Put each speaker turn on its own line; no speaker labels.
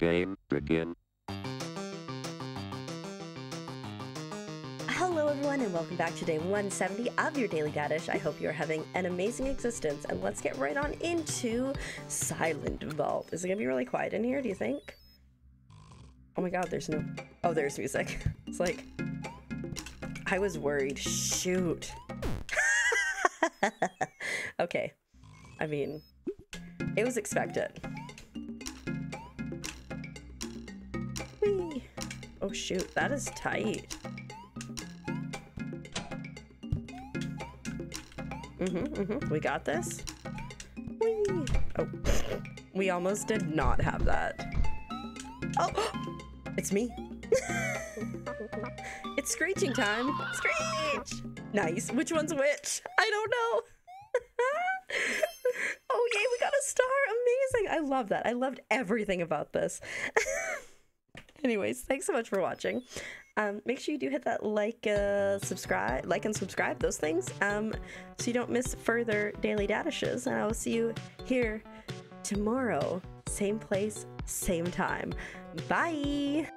Game begin.
Hello, everyone, and welcome back to day 170 of your Daily Dadish. I hope you're having an amazing existence, and let's get right on into Silent Vault. Is it gonna be really quiet in here, do you think? Oh my god, there's no. Oh, there's music. It's like. I was worried. Shoot. okay. I mean, it was expected. Oh shoot, that is tight. Mm-hmm, mm-hmm. We got this. Whee! Oh, we almost did not have that. Oh, it's me. it's screeching time. Screech! Nice. Which one's which? I don't know. oh, yay, we got a star. Amazing. I love that. I loved everything about this. Anyways, thanks so much for watching. Um, make sure you do hit that like, uh, subscribe, like and subscribe, those things, um, so you don't miss further daily Dadishes. And I will see you here tomorrow, same place, same time. Bye.